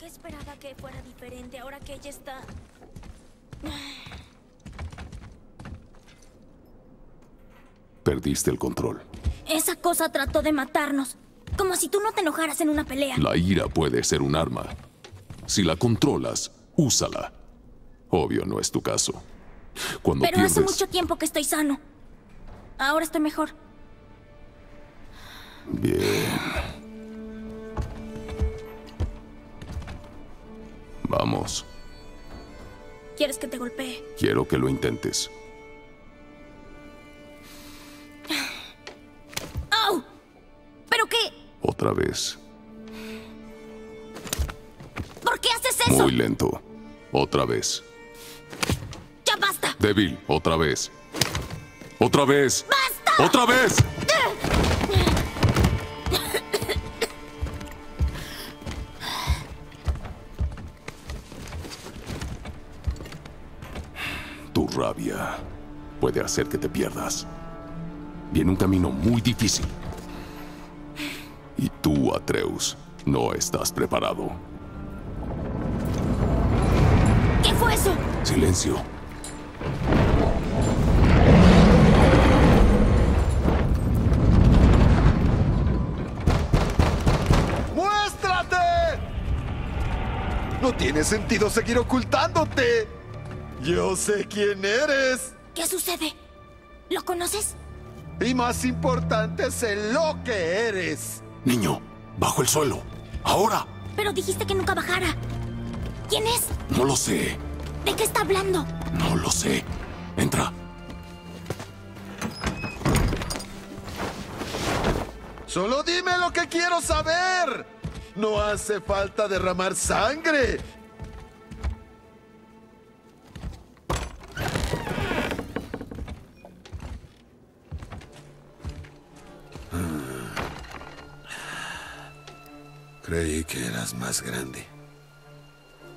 qué esperaba que fuera diferente ahora que ella está... Perdiste el control. Esa cosa trató de matarnos. Como si tú no te enojaras en una pelea. La ira puede ser un arma. Si la controlas, úsala. Obvio, no es tu caso. Cuando Pero pierdes... hace mucho tiempo que estoy sano. Ahora estoy mejor. Bien. Vamos. ¿Quieres que te golpee? Quiero que lo intentes. ¡Au! ¿Pero qué? Otra vez. ¿Por qué haces eso? Muy lento. Otra vez. ¡Ya basta! Débil. Otra vez. Otra vez. ¡Basta! ¡Otra vez! Rabia puede hacer que te pierdas. Viene un camino muy difícil. Y tú, Atreus, no estás preparado. ¿Qué fue eso? Silencio. ¡Muéstrate! No tiene sentido seguir ocultándote. Yo sé quién eres. ¿Qué sucede? ¿Lo conoces? Y más importante, sé lo que eres. Niño, bajo el suelo. Ahora. Pero dijiste que nunca bajara. ¿Quién es? No lo sé. ¿De qué está hablando? No lo sé. Entra. Solo dime lo que quiero saber. No hace falta derramar sangre. Creí que eras más grande.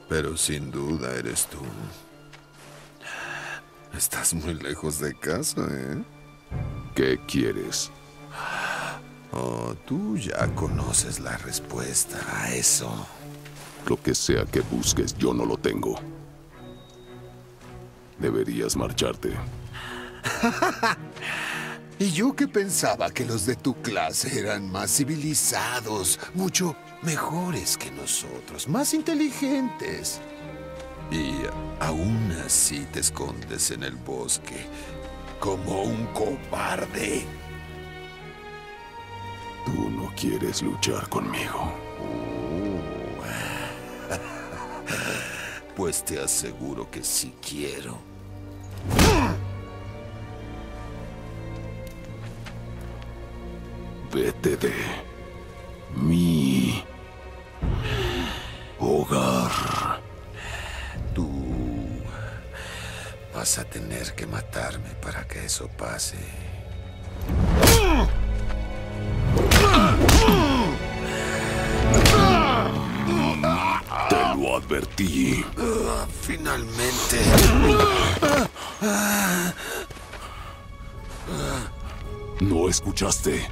Pero sin duda eres tú. Estás muy lejos de casa, ¿eh? ¿Qué quieres? Oh, tú ya conoces la respuesta a eso. Lo que sea que busques, yo no lo tengo. Deberías marcharte. Y yo que pensaba que los de tu clase eran más civilizados, mucho mejores que nosotros, más inteligentes. Y aún así te escondes en el bosque como un cobarde. Tú no quieres luchar conmigo. Pues te aseguro que sí quiero. Vete de mi vas a tener que matarme para que eso pase. Te lo advertí. Finalmente. ¿No escuchaste?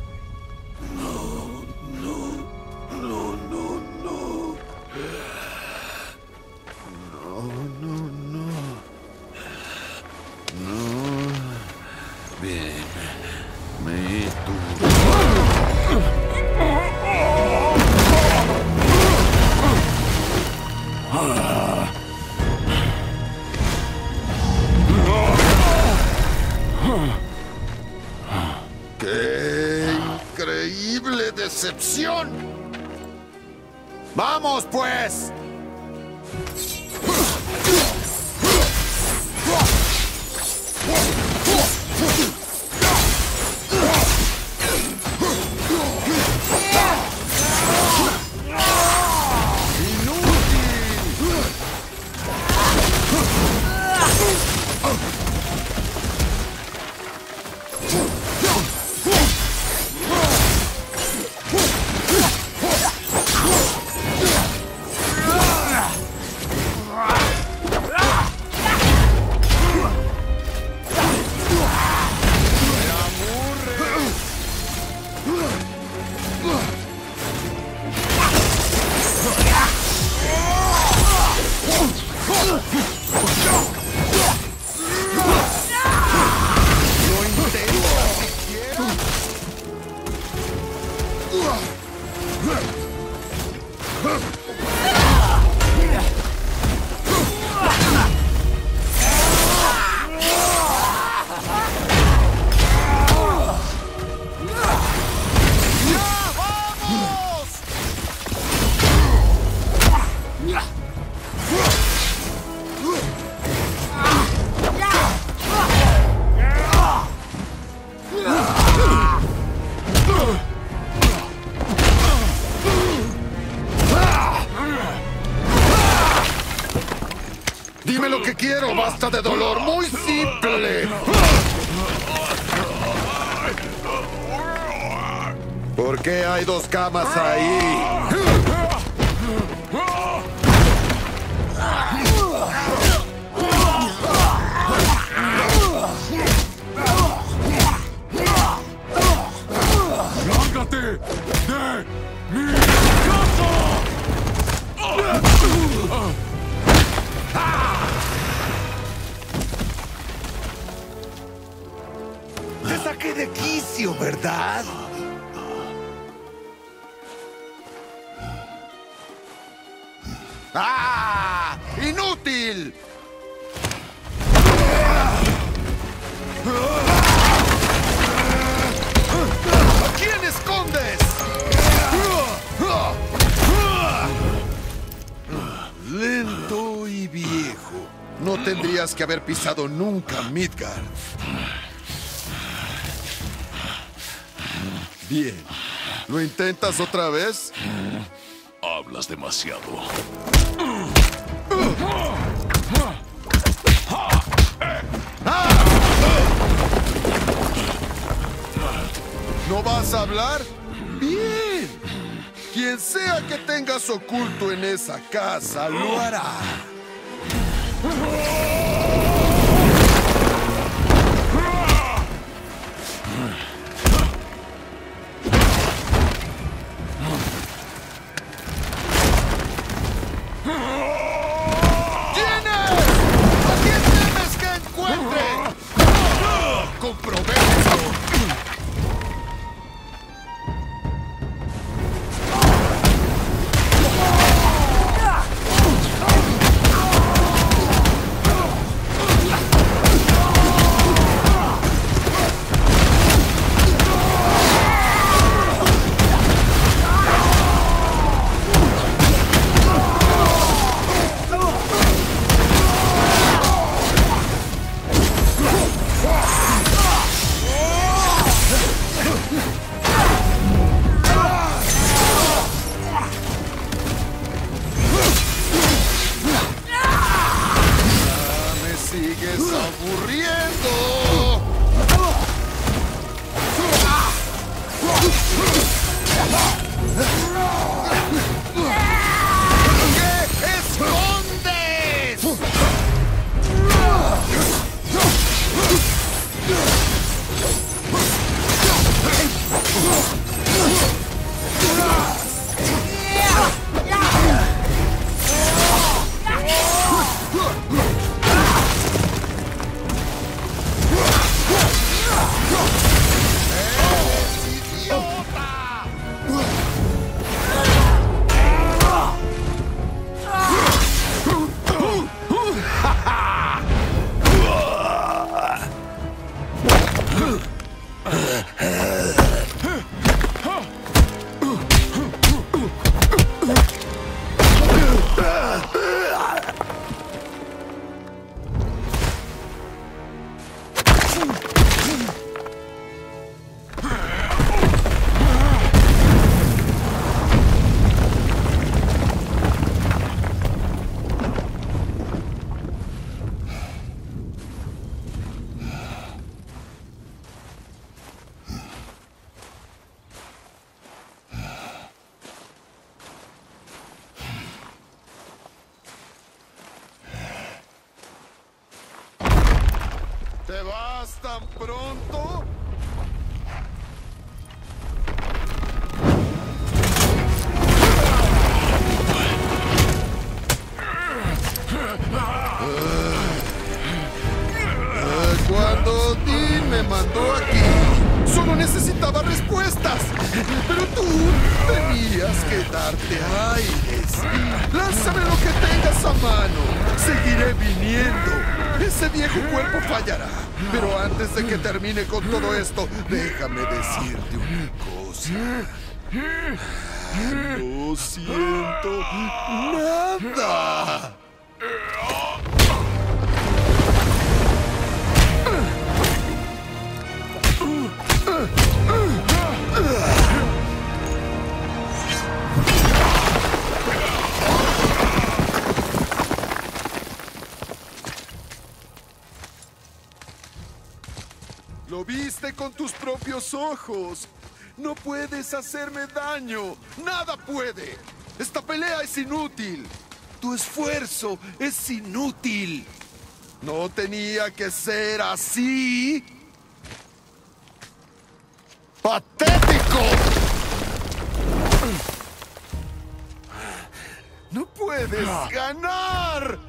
De dolor, muy simple. ¿Por qué hay dos camas ahí? ¡Ah! ¡Inútil! ¿A quién escondes? Lento y viejo. No tendrías que haber pisado nunca Midgard. Bien. ¿Lo intentas otra vez? Hablas demasiado. ¿No vas a hablar? Bien. Quien sea que tengas oculto en esa casa lo hará. Pronto? Termine con todo esto, déjame decirte una cosa. No siento nada. No puedes hacerme daño. Nada puede. Esta pelea es inútil. Tu esfuerzo es inútil. No tenía que ser así. ¡Patético! No puedes ganar.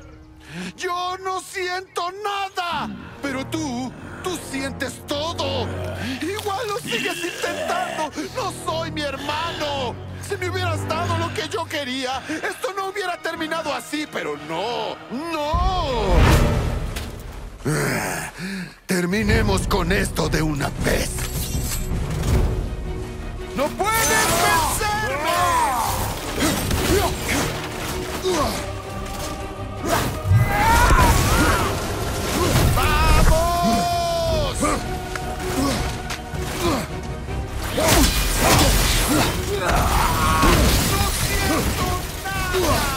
Yo no siento nada. Pero tú, tú sientes todo. Sigues intentando. No soy mi hermano. Si me hubieras dado lo que yo quería, esto no hubiera terminado así, pero no, no. Terminemos con esto de una vez. ¡No puedes vencerme! ¡No siento nada!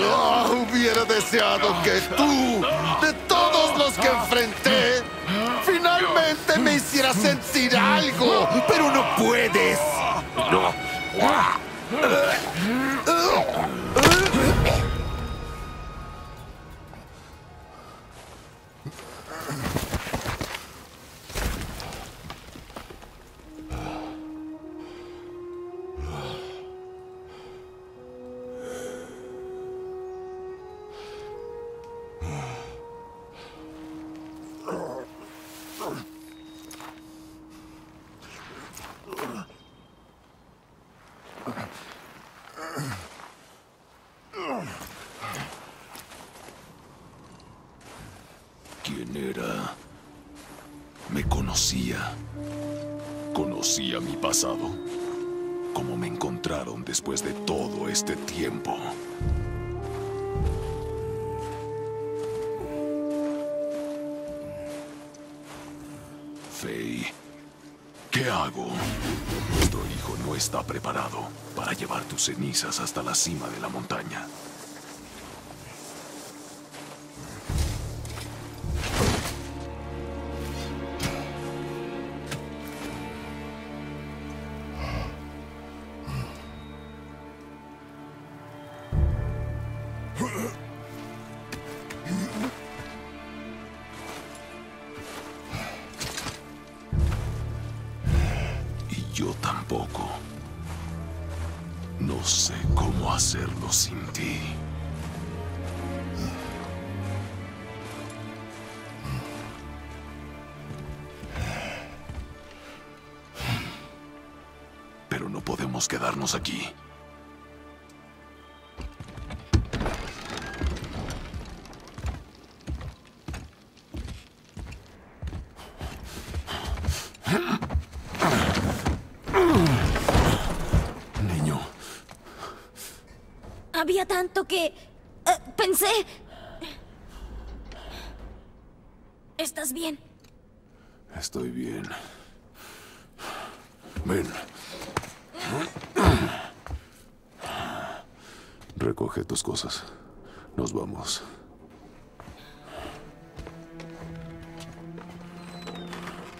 Oh, hubiera deseado que tú, de todos los que enfrenté, finalmente me hicieras sentir algo, pero no puedes. No. Cenizas hasta la cima de la montaña. Y yo tampoco. No sé cómo hacerlo sin ti. Pero no podemos quedarnos aquí. Tanto que... eh, pensé... ¿Estás bien? estoy bien. Ven. Recoge tus cosas. Nos vamos.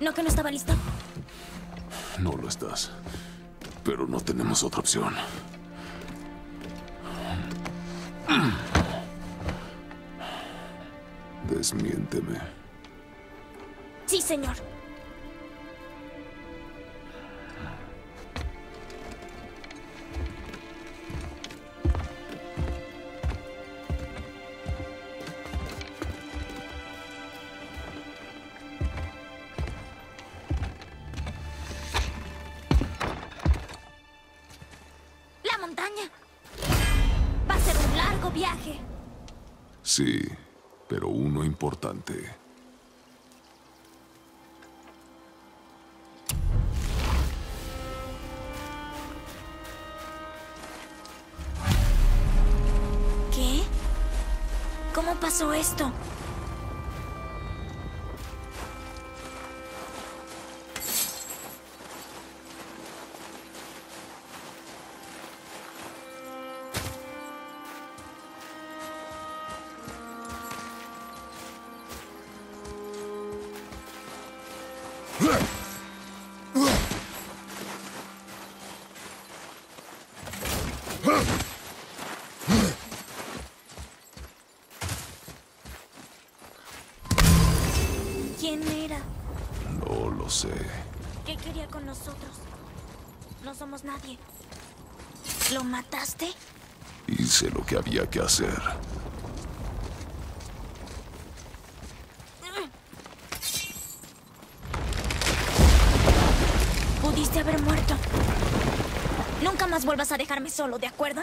¿No que no estaba listo? No lo estás. Pero no tenemos otra opción. Desmiénteme. Sí, señor. La montaña. Va a ser un largo viaje. Sí, pero uno importante. ¿Qué? ¿Cómo pasó esto? Había que hacer. Pudiste haber muerto. Nunca más vuelvas a dejarme solo. De acuerdo.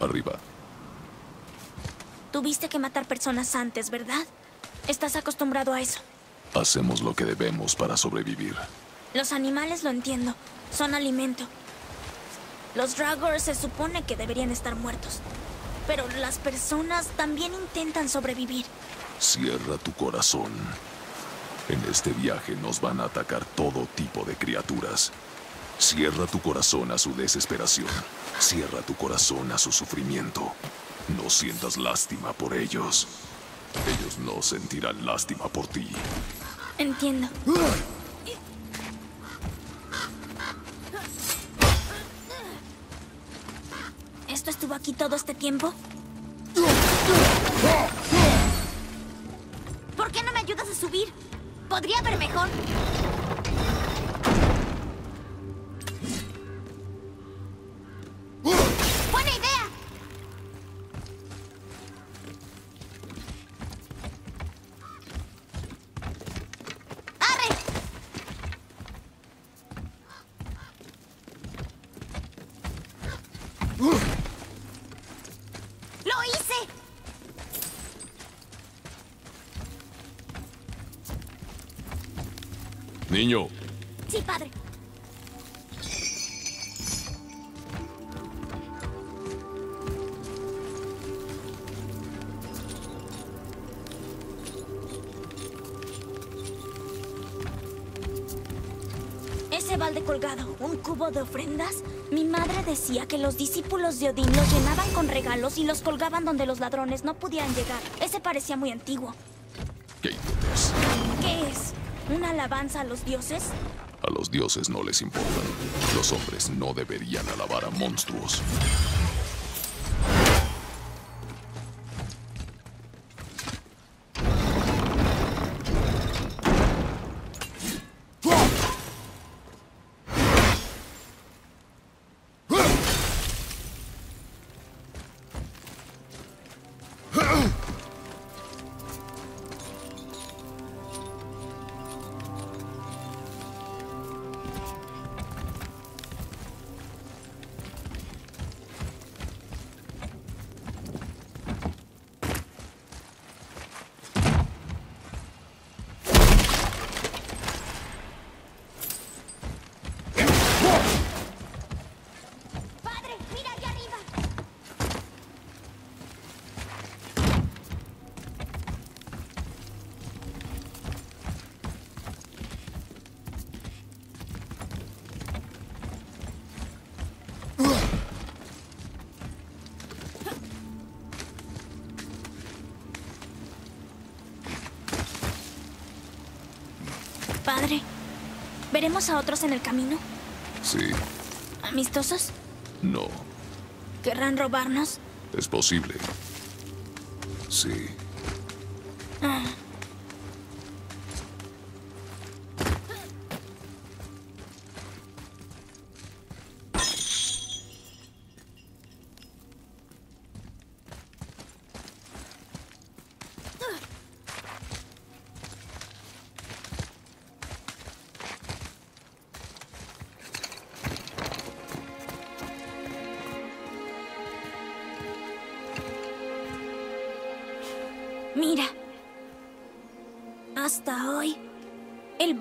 Arriba. Tuviste que matar personas antes, ¿verdad? Estás acostumbrado a eso. Hacemos lo que debemos para sobrevivir. Los animales lo entiendo. Son alimento. Los Dragors se supone que deberían estar muertos. Pero las personas también intentan sobrevivir. Cierra tu corazón. En este viaje nos van a atacar todo tipo de criaturas. Cierra tu corazón a su desesperación. Cierra tu corazón a su sufrimiento. No sientas lástima por ellos. Ellos no sentirán lástima por ti. Entiendo. ¿Esto estuvo aquí todo este tiempo? ¿Por qué no me ayudas a subir? Podría ver mejor. Balde colgado, un cubo de ofrendas. Mi madre decía que los discípulos de Odín los llenaban con regalos y los colgaban donde los ladrones no pudieran llegar. Ese parecía muy antiguo. ¿qué intentas? ¿Qué es? ¿Una alabanza a los dioses? A los dioses no les importan. Los hombres no deberían alabar a monstruos. ¿Veremos a otros en el camino? Sí, ¿Amistosos? no, ¿Querrán robarnos? es posible. Sí, Mira.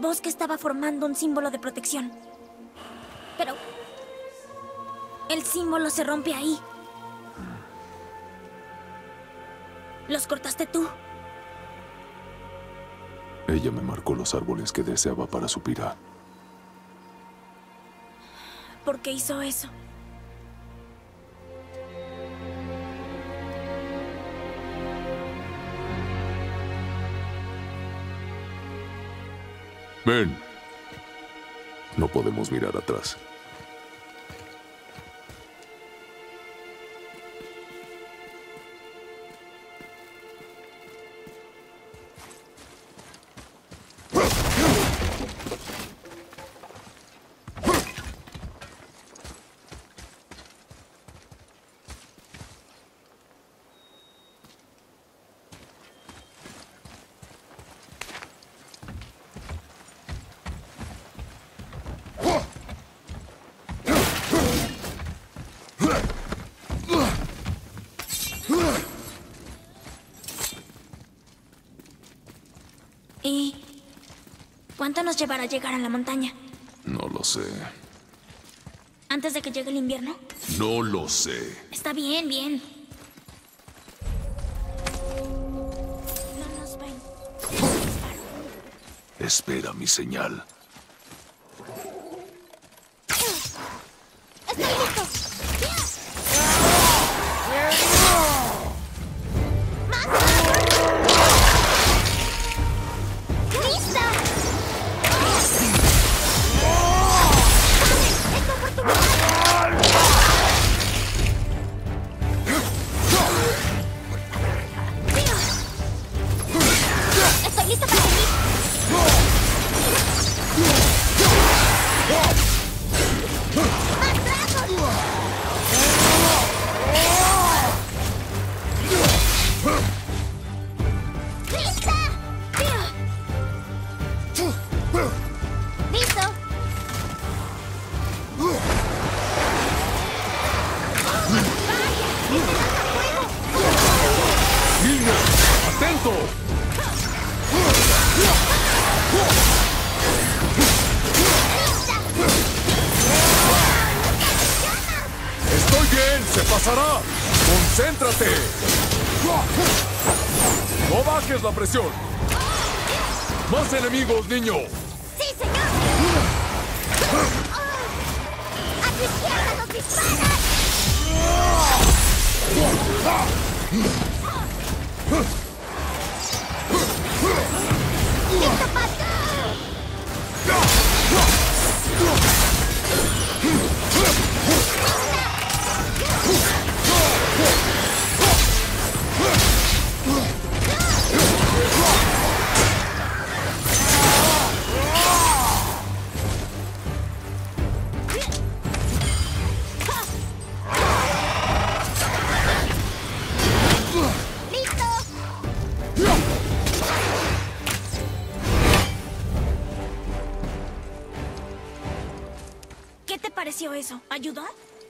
Bosque estaba formando un símbolo de protección. Pero... El símbolo se rompe ahí. ¿Los cortaste tú? ella me marcó los árboles que deseaba para su pira. ¿Por qué hizo eso? Ven. No podemos mirar atrás. Cuánto nos llevará a llegar a la montaña? No lo sé. ¿Antes de que llegue el invierno? No lo sé. Está bien, bien. No nos ven. Espera mi señal. Pasará! ¡Concéntrate! ¡No bajes la presión! ¡Más enemigos, niño! ¡Sí, señor! ¡A tu izquierda nos disparan! ¡Listo, Pato!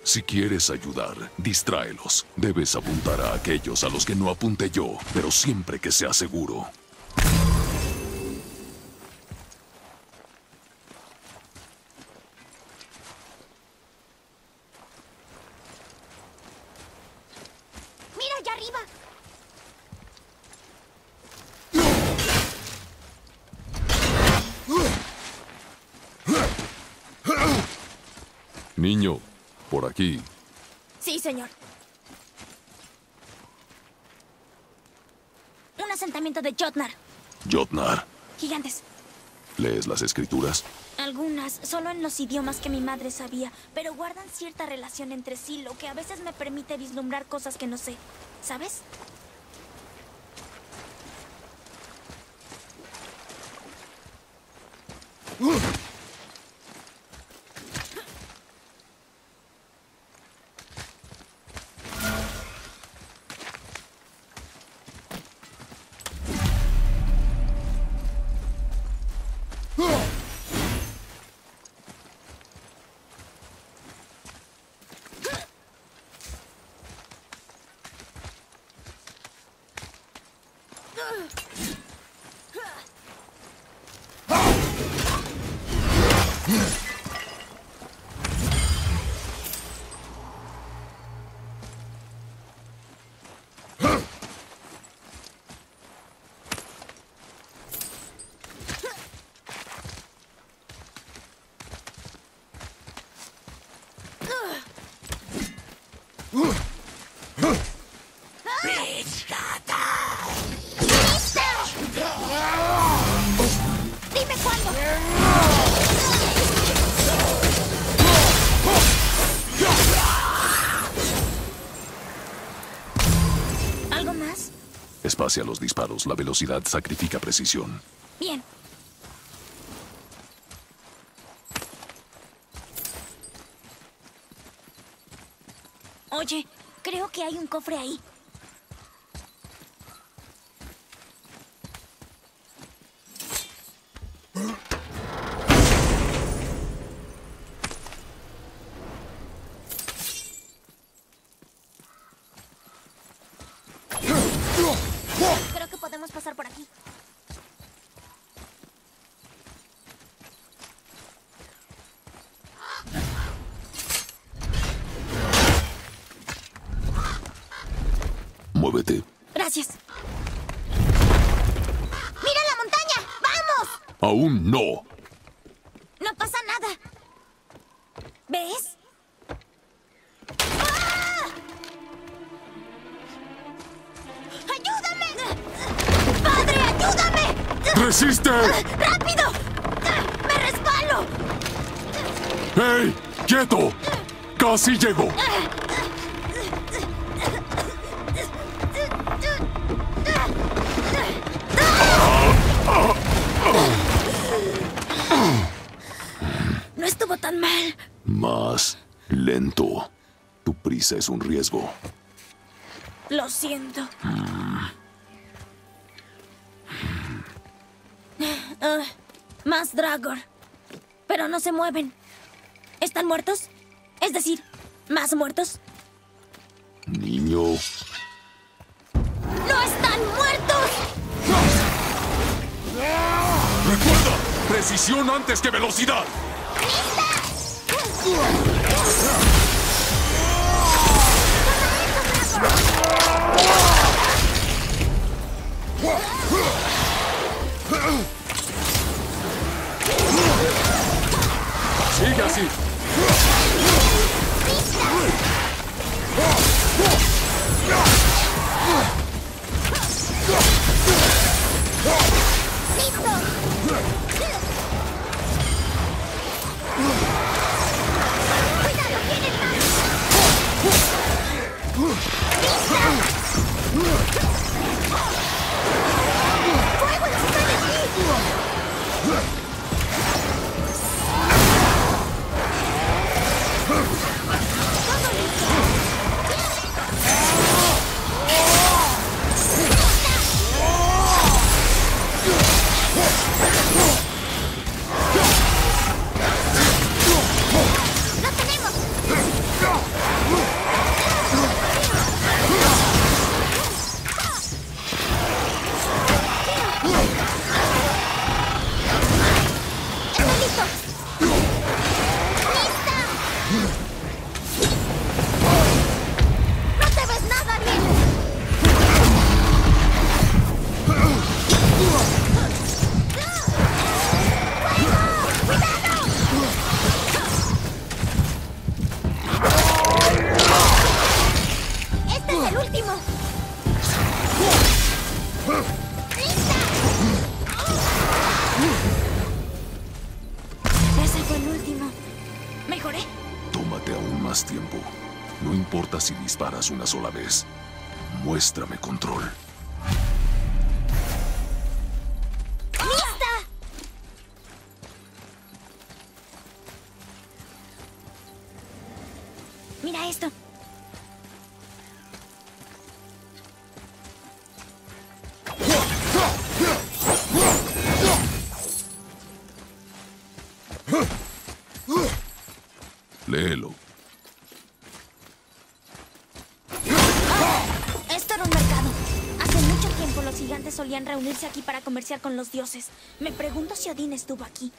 Si quieres ayudar, distráelos. Debes apuntar a aquellos a los que no apunte yo, pero siempre que sea seguro. ¡Mira allá arriba! Niño, por aquí. Sí, señor. Un asentamiento de Jotnar. Jotnar, Gigantes. ¿lees las escrituras? Algunas, solo en los idiomas que mi madre sabía, pero guardan cierta relación entre sí, lo que a veces me permite vislumbrar cosas que no sé. ¿Sabes? Dime Espacia los disparos. La velocidad sacrifica precisión. Bien. Oye, creo que hay un cofre ahí. Creo que podemos pasar por aquí. Muévete. Gracias. ¡Mira la montaña! ¡Vamos! Aún no. No pasa nada. ¿Ves? ¡Ah! ¡Ayúdame! ¡Padre, ayúdame! ¡Resiste! ¡Rápido! ¡Me resbalo! ¡Hey! ¡Quieto! ¡Casi llego! Prisa es un riesgo. Lo siento. Ah, más Dragor. Pero no se mueven. ¿Están muertos? Es decir, ¿más muertos? Niño. ¡No están muertos! ¡Recuerda! ¡Precisión antes que velocidad! Ese き足 una sola vez. Muéstrame control. Aquí para comerciar con los dioses. Me pregunto si Odín estuvo aquí.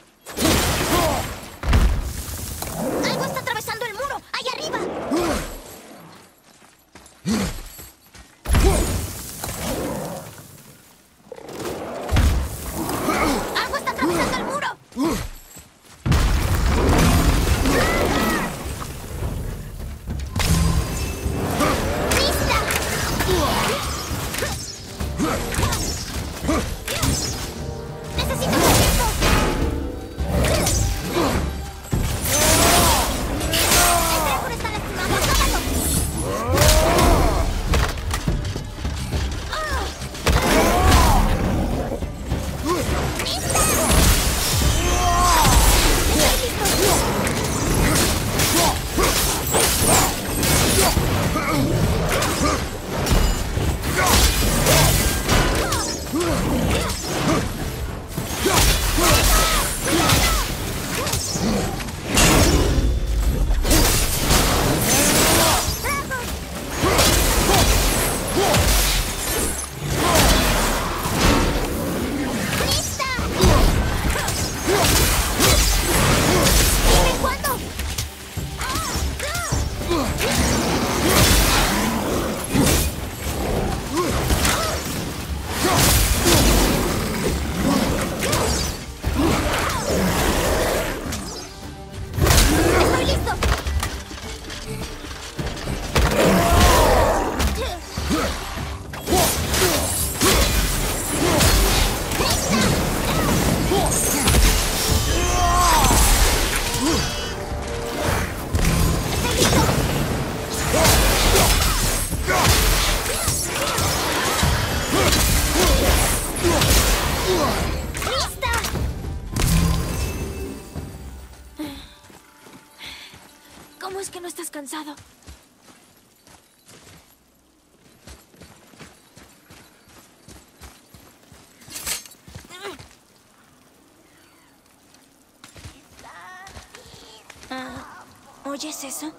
¿Oyes eso?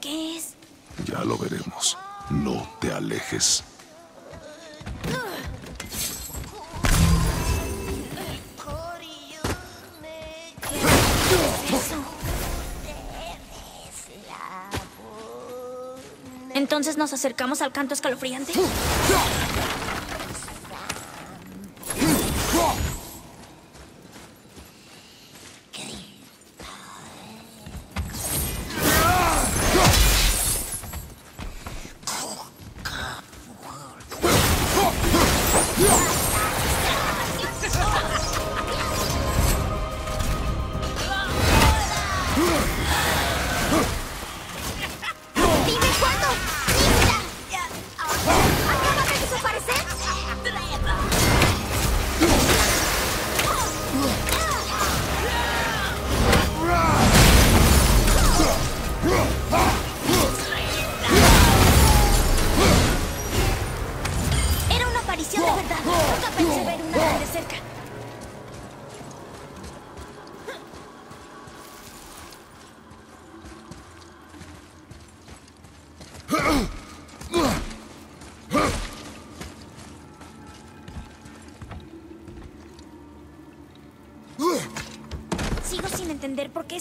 ¿Qué es? Ya lo veremos. No te alejes. ¿Qué es eso? Entonces nos acercamos al canto escalofriante.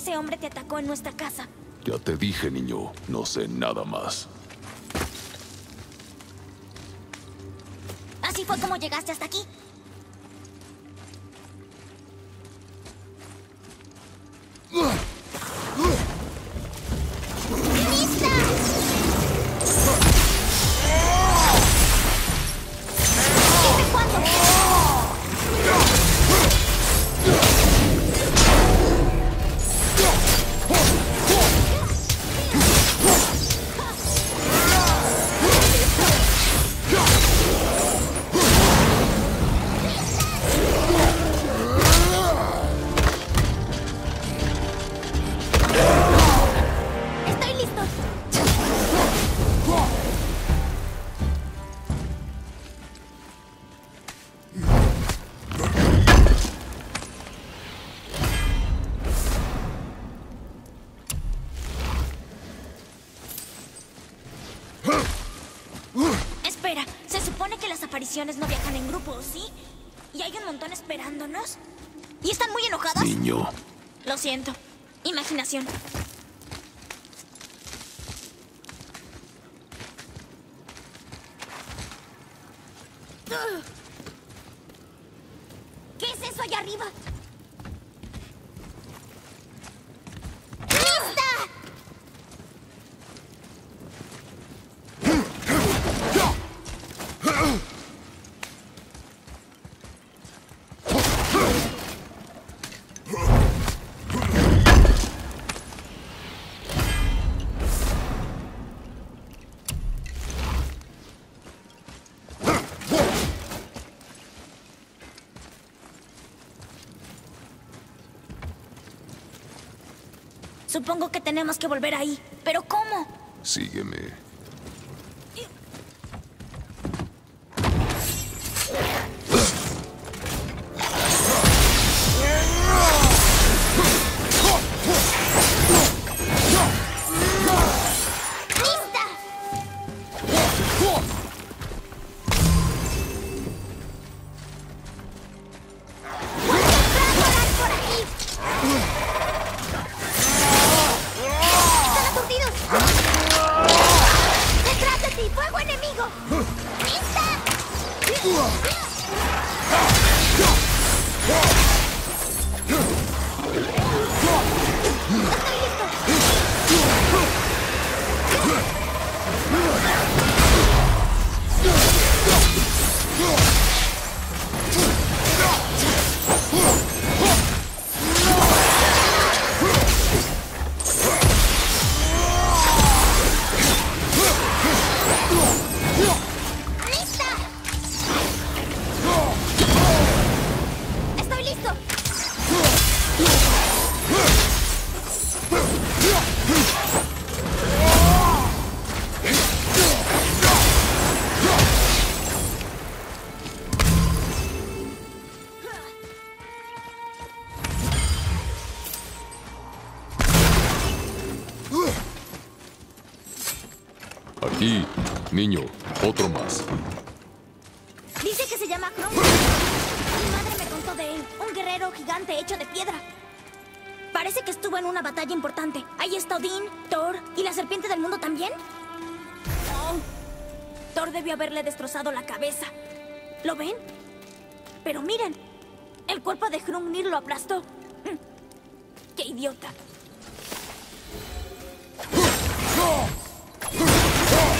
Ese hombre te atacó en nuestra casa. Ya te dije, niño, no sé nada más. Así fue como llegaste hasta aquí. Supongo que tenemos que volver ahí. ¿Pero cómo? sígueme. Niño, otro más. Dice que se llama Kron. Mi madre me contó de él, un guerrero gigante hecho de piedra. Parece que estuvo en una batalla importante. Ahí está Odín, Thor y la serpiente del mundo también. Oh, Thor debió haberle destrozado la cabeza. ¿Lo ven? Pero miren, el cuerpo de Hrungnir lo aplastó. Mm, ¡Qué idiota!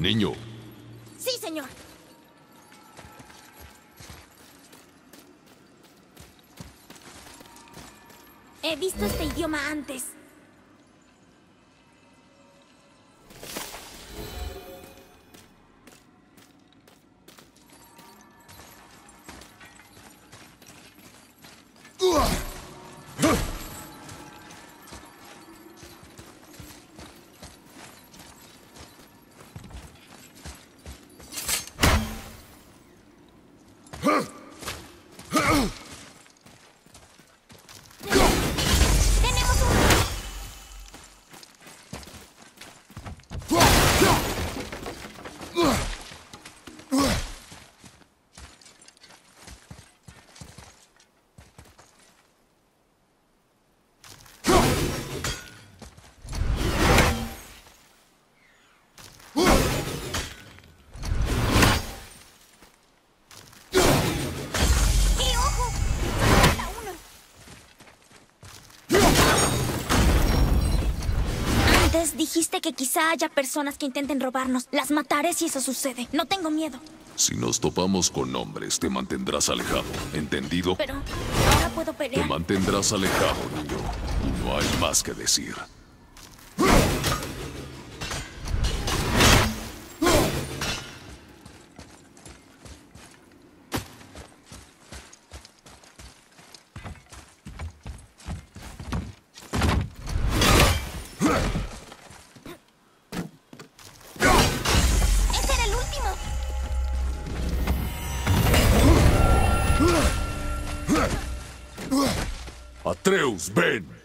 Niño, Sí, señor. He antes. Dijiste que quizá haya personas que intenten robarnos. Las mataré si eso sucede. No tengo miedo. Si nos topamos con hombres, te mantendrás alejado. ¿Entendido? Pero ahora puedo Te pelear. mantendrás alejado, niño. No hay más que decir. Atreus, ven.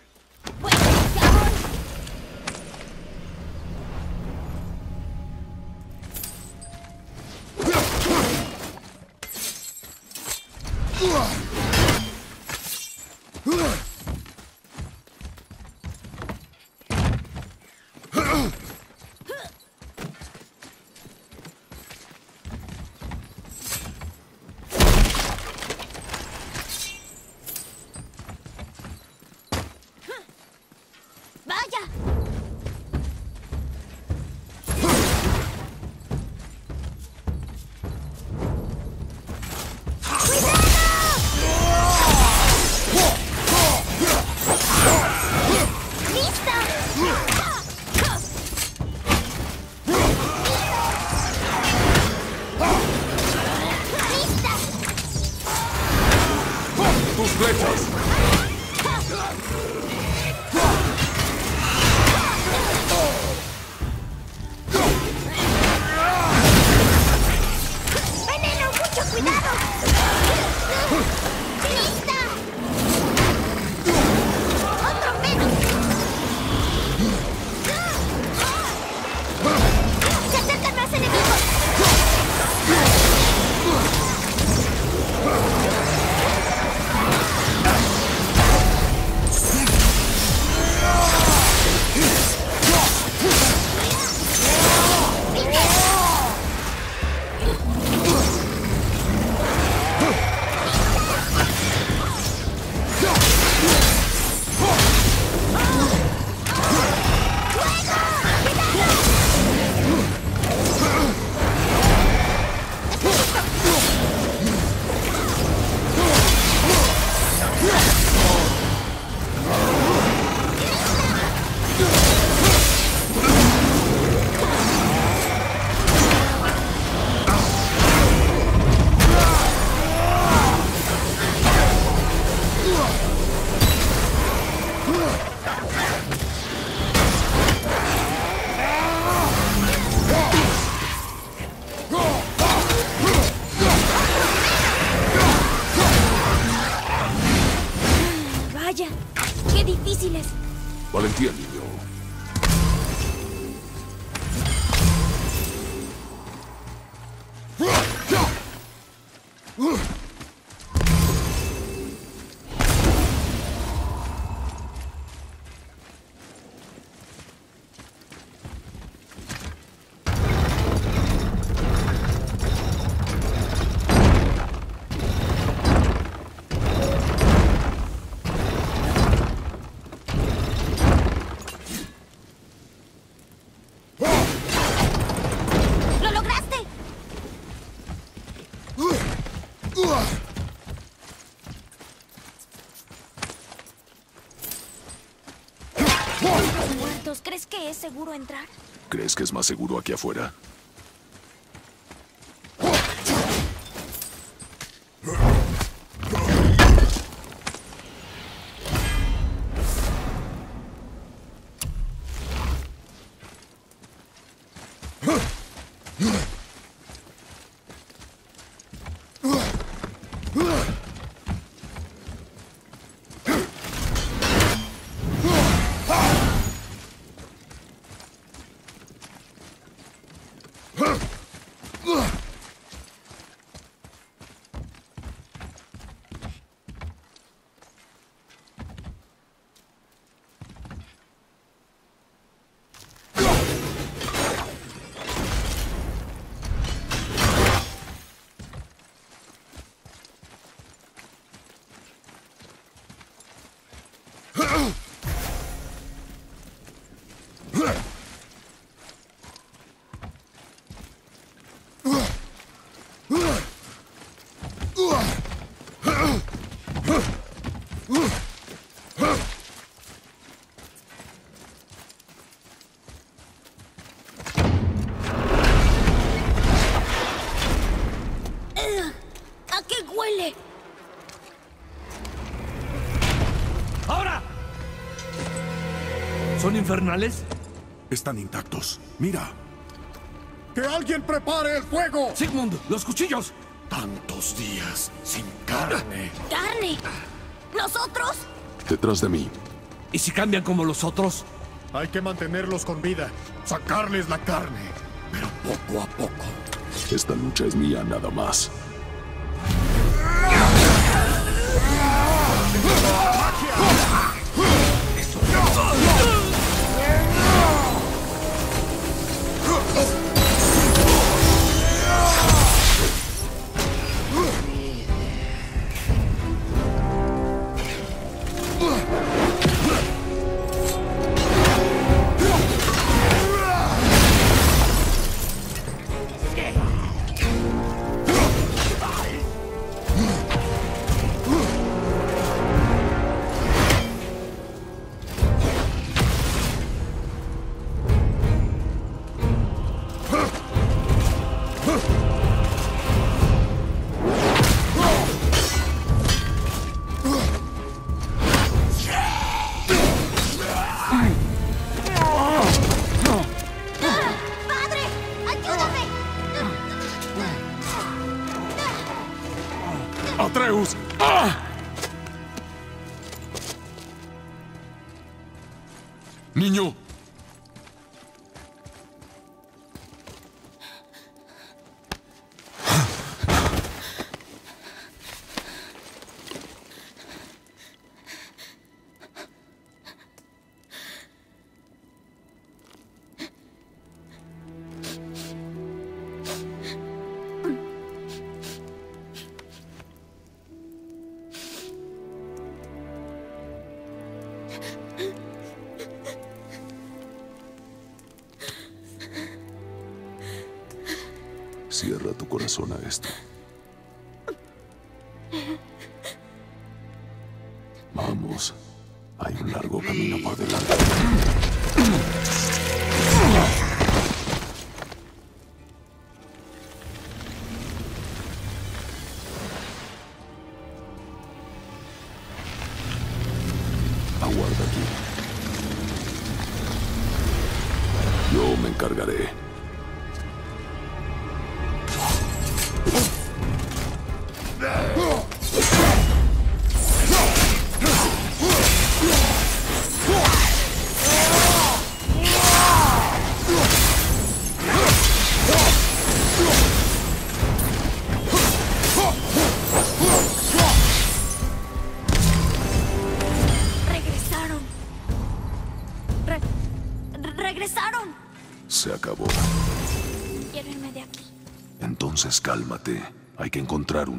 ¿Crees que es seguro entrar? ¿Crees que es más seguro aquí afuera? ¿Son infernales? Están intactos. Mira. ¡Que alguien prepare el fuego! Sigmund, los cuchillos. Tantos días sin carne. ¡Carne! ¿Nosotros? Detrás de mí. ¿Y si cambian como los otros? Hay que mantenerlos con vida. Sacarles la carne. Pero poco a poco. Esta lucha es mía nada más. Cierra tu corazón a esto.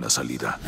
Una salida.